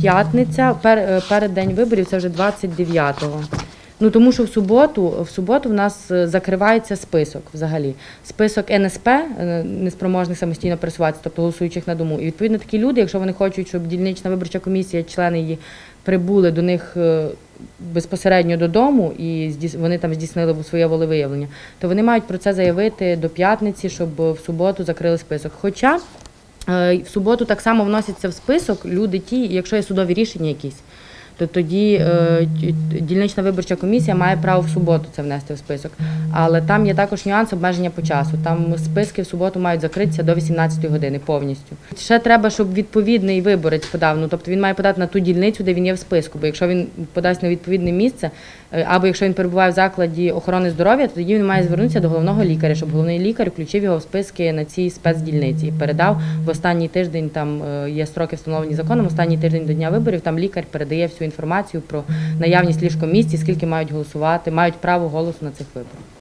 п'ятниця, пер, е, перед день виборів, це вже 29-го. Ну тому що в суботу, в суботу в нас е, закривається список взагалі. Список НСП е, неспроможних самостійно пересуватися, тобто голосуючих на дому. І відповідно такі люди, якщо вони хочуть, щоб дільнична виборча комісія, члени її прибули до них безпосередньо додому і вони там здійснили своє волевиявлення, то вони мають про це заявити до п'ятниці, щоб в суботу закрили список. Хоча в суботу так само вносяться в список люди ті, якщо є судові рішення якісь. То тоді е, дільнична виборча комісія має право в суботу це внести в список. Але там є також нюанс обмеження по часу. Там списки в суботу мають закритися до 18 години повністю. Ще треба, щоб відповідний виборець подав. Ну тобто він має подати на ту дільницю, де він є в списку. Бо якщо він подасть на відповідне місце, е, або якщо він перебуває в закладі охорони здоров'я, то тоді він має звернутися до головного лікаря, щоб головний лікар включив його в списки на цій спецдільниці і передав в останній тиждень. Там е, є строки встановлені законом. Останній тиждень до дня виборів. Там лікар передає всю інформацію про наявність ліжкомісць, і скільки мають голосувати, мають право голосу на цих виборах.